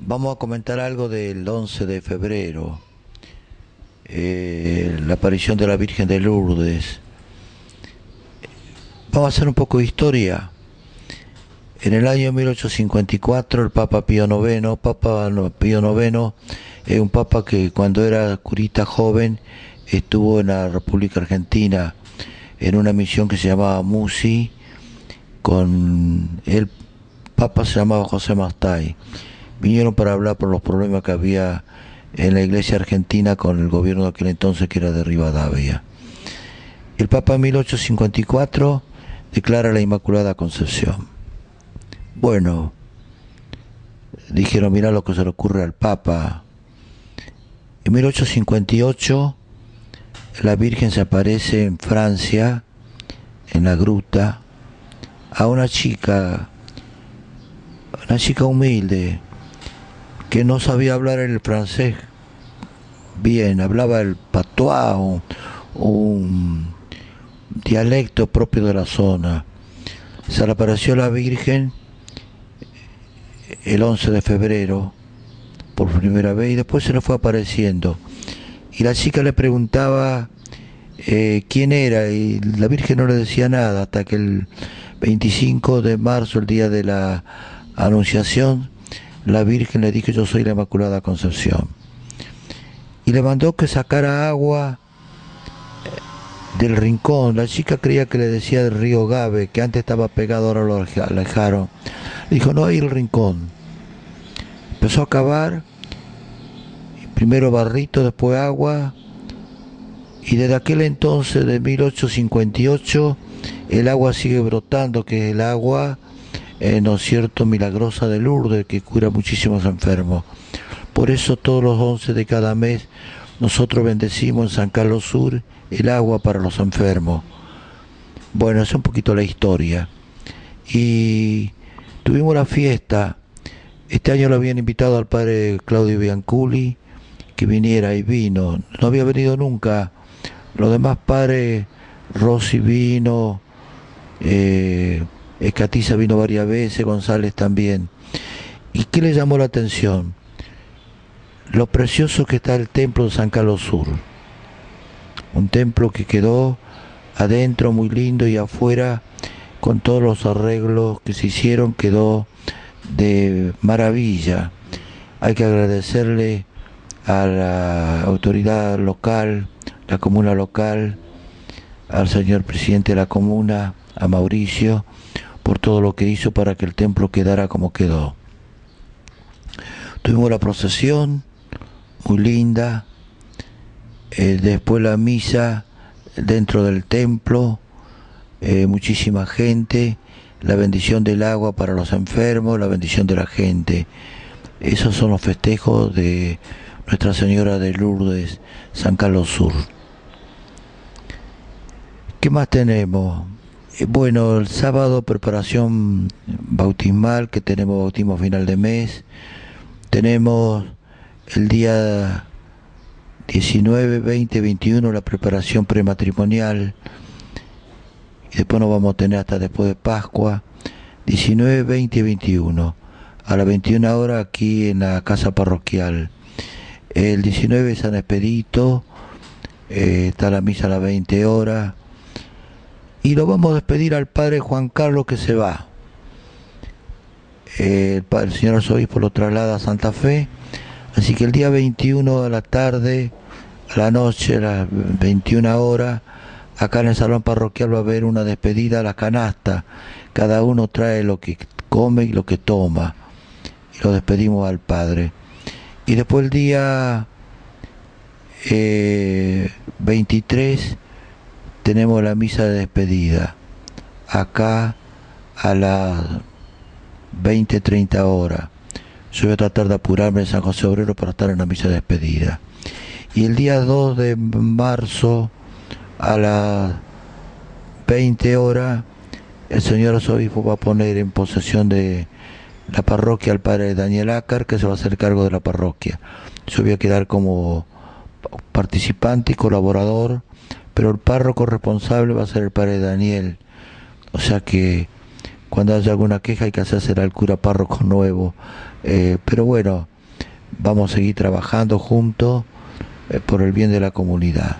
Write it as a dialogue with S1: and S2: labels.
S1: Vamos a comentar algo del 11 de febrero, eh, la aparición de la Virgen de Lourdes. Vamos a hacer un poco de historia. En el año 1854 el Papa Pío IX, Papa Pío IX es un papa que cuando era curita joven estuvo en la República Argentina en una misión que se llamaba Musi, con el papa se llamaba José Mastay. Vinieron para hablar por los problemas que había en la iglesia argentina con el gobierno de aquel entonces que era de Rivadavia. El Papa en 1854 declara la Inmaculada Concepción. Bueno, dijeron, mira lo que se le ocurre al Papa. En 1858 la Virgen se aparece en Francia, en la gruta, a una chica, una chica humilde, que no sabía hablar el francés bien, hablaba el patois, un dialecto propio de la zona. Se le apareció la Virgen el 11 de febrero por primera vez y después se le fue apareciendo. Y la chica le preguntaba eh, quién era y la Virgen no le decía nada hasta que el 25 de marzo, el día de la Anunciación, la Virgen le dijo yo soy la Inmaculada Concepción. Y le mandó que sacara agua eh, del rincón. La chica creía que le decía del río Gave, que antes estaba pegado, ahora lo alejaron. Dijo, no hay el rincón. Empezó a cavar, primero barrito, después agua, y desde aquel entonces, de 1858, el agua sigue brotando, que es el agua, eh, ¿no es cierto?, milagrosa de Lourdes, que cura muchísimos enfermos. Por eso todos los 11 de cada mes nosotros bendecimos en San Carlos Sur el agua para los enfermos. Bueno, es un poquito la historia. Y tuvimos la fiesta este año lo habían invitado al padre Claudio Bianculi que viniera y vino. No había venido nunca. Los demás padres, Rossi vino, eh, Escatiza vino varias veces, González también. ¿Y qué le llamó la atención? Lo precioso que está el templo de San Carlos Sur. Un templo que quedó adentro muy lindo y afuera con todos los arreglos que se hicieron quedó de maravilla. Hay que agradecerle a la autoridad local, la comuna local, al señor presidente de la comuna, a Mauricio, por todo lo que hizo para que el templo quedara como quedó. Tuvimos la procesión, muy linda, eh, después la misa dentro del templo, eh, muchísima gente, la bendición del agua para los enfermos, la bendición de la gente. Esos son los festejos de Nuestra Señora de Lourdes, San Carlos Sur. ¿Qué más tenemos? Eh, bueno, el sábado preparación bautismal, que tenemos bautismo final de mes. Tenemos el día 19, 20, 21 la preparación prematrimonial y después nos vamos a tener hasta después de Pascua, 19, 20 y 21, a las 21 horas aquí en la casa parroquial. El 19 San Expedito, eh, está la misa a las 20 horas, y lo vamos a despedir al Padre Juan Carlos que se va. el, el señor arzobispo lo traslada a Santa Fe, así que el día 21 de la tarde, a la noche, a las 21 horas, Acá en el salón parroquial va a haber una despedida a la canasta. Cada uno trae lo que come y lo que toma. Y lo despedimos al Padre. Y después el día 23 eh, tenemos la misa de despedida. Acá a las 20, 30 horas. Yo voy a tratar de apurarme en San José Obrero para estar en la misa de despedida. Y el día 2 de marzo a las 20 horas el señor arzobispo va a poner en posesión de la parroquia al padre Daniel Ácar, que se va a hacer cargo de la parroquia. Yo voy a quedar como participante y colaborador, pero el párroco responsable va a ser el padre Daniel. O sea que cuando haya alguna queja hay que hacerse al cura párroco nuevo. Eh, pero bueno, vamos a seguir trabajando juntos eh, por el bien de la comunidad.